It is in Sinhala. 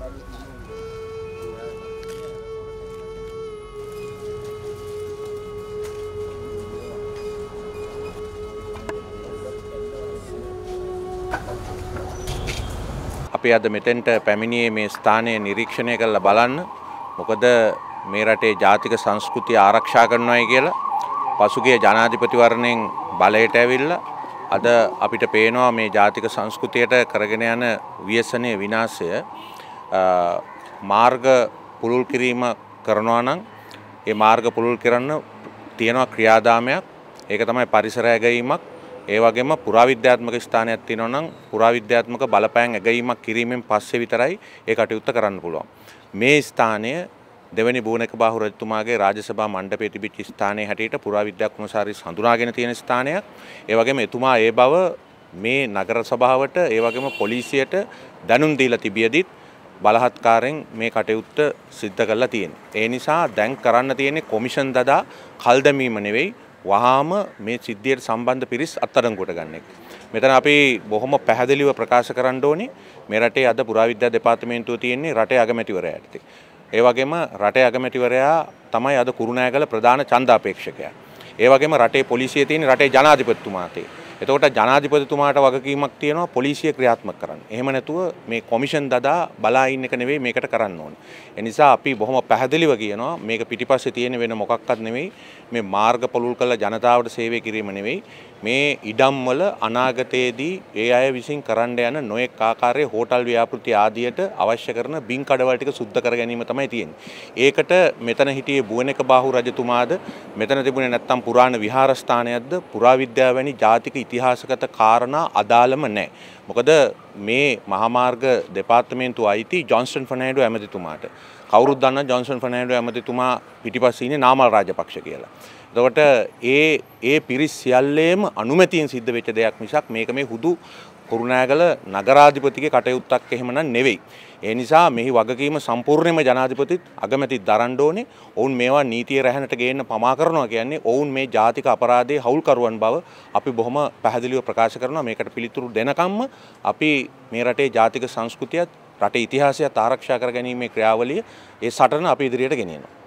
අපි අද මෙතෙන්ට පැමිණියේ මේ ස්ථානය නිරීක්ෂණය කරලා බලන්න. මොකද මේ රටේ ජාතික සංස්කෘතිය ආරක්ෂා කරනවායි කියලා පසුගිය ජනාධිපතිවරණයෙන් බලයට ඇවිල්ලා අද අපිට පේනවා මේ ජාතික සංස්කෘතියට කරගෙන යන ව්‍යසනයේ විනාශය මාර්ග පුළුල් කිරීම කරනවා නම් ඒ මාර්ග පුළුල් කරන්න තියෙනවා ක්‍රියාදාමයක් ඒක තමයි පරිසර ඇගීමක් ඒ වගේම පුරාවිද්‍යාත්මක ස්ථානයක් තියෙනවා නම් පුරාවිද්‍යාත්මක බලපෑම් ඇගීමක් කිරීමෙන් පස්සේ විතරයි ඒ කටයුත්ත කරන්න පුළුවන්. මේ ස්ථානය දෙවැනි බූනක බාහු රජතුමාගේ රාජසභා මණ්ඩපයේ තිබිච්ච ස්ථානයේ හැටියට පුරාවිද්‍යා කුමසාරිස් හඳුනාගෙන තියෙන ස්ථානයක්. ඒ වගේම එතුමා ඒ බව මේ නගර සභාවට ඒ වගේම පොලිසියට දැනුම් දීලා තිබියදිත් බලහත්කාරයෙන් මේ කටයුත්ත සිද්ධ කරලා තියෙන. ඒ නිසා දැන් කරන්න තියෙන්නේ කොමිෂන් දදා කල් දැමීම නෙවෙයි වහාම මේ සිද්ධියට සම්බන්ධ පිරිස් අත්අඩංගුවට ගන්න එක. මෙතන අපි බොහොම පැහැදිලිව ප්‍රකාශ කරන්න ඕනේ මේ රටේ අද පුරාවිද්‍යා දෙපාර්තමේන්තුව තියෙන්නේ රටේ අගමැතිවරයා යටතේ. ඒ වගේම රටේ අගමැතිවරයා තමයි අද කුරුණෑගල ප්‍රධාන ඡන්දාපේක්ෂකයා. ඒ වගේම රටේ පොලිසිය තියෙන රටේ ජනාධිපතිතුමා එතකොට ජනාධිපතිතුමාට වගකීමක් තියෙනවා පොලිසිය ක්‍රියාත්මක කරන්න. එහෙම නැතුව මේ කොමිෂන් දදා බලා ඉන්න එක නෙවෙයි මේකට කරන්න ඕනේ. ඒ නිසා අපි බොහොම පැහැදිලිව කියනවා මේක පිටිපස්සේ තියෙන වෙන මොකක්වත් නෙවෙයි මේ මාර්ග පොලුල් කළ ජනතාවට සේවය කිරීම නෙවෙයි මේ ඉඩම්වල අනාගතයේදී ඒ අය විසින් කරන්න යන නොයෙක් ආකාරයේ හෝටල් ව්‍යාපෘති ආදියට අවශ්‍ය කරන බින් කඩවල් ටික සුද්ධ කර ගැනීම තමයි තියෙන්නේ. ඒකට මෙතන හිටියේ බුවනක බාහු රජතුමාද මෙතන තිබුණේ නැත්තම් පුරාණ විහාරස්ථානයක්ද පුරාවිද්‍යාව වැනි ජාතික ඉතිහාසගත කාරණා අදාළම නැහැ. මොකද මේ මහාමාර්ග දෙපාර්තමේන්තුව අයිති ජොන්ස්ටන් ෆර්නෑන්ඩෝ ඇමතිතුමාට. කවුරුත් දන්න ජොන්සන් ෆර්නෑන්ඩෝ ඇමතිතුමා පිටිපස්සේ ඉන්නේ නාමල් රාජපක්ෂ කියලා. එතකොට ඒ ඒ පිරිස් සියල්ලේම අනුමැතියෙන් සිද්ධ වෙච්ච දෙයක් මිසක් මේක මේ හුදු කුරුණෑගල නගරාධිපතිගේ කටයුත්තක් එහෙමනම් නෙවෙයි. ඒ නිසා මෙහි වගකීම සම්පූර්ණයෙන්ම ජනාධිපතිත් අගමැතිත් දරන්න ඕනේ. ඔවුන් මේවා නීතිය රැහැනට ගේන්න පමා කරනවා කියන්නේ ඔවුන් මේ ජාතික අපරාධයේ හවුල්කරුවන් බව අපි බොහොම පැහැදිලිව ප්‍රකාශ කරනවා. මේකට පිළිතුරු දෙනකම්ම අපි මේ රටේ ජාතික සංස්කෘතියත් රටේ ඉතිහාසයත් ආරක්ෂා කර ගැනීමේ ක්‍රියාවලිය ඒ සටන අපි ඉදිරියට ගෙනියනවා.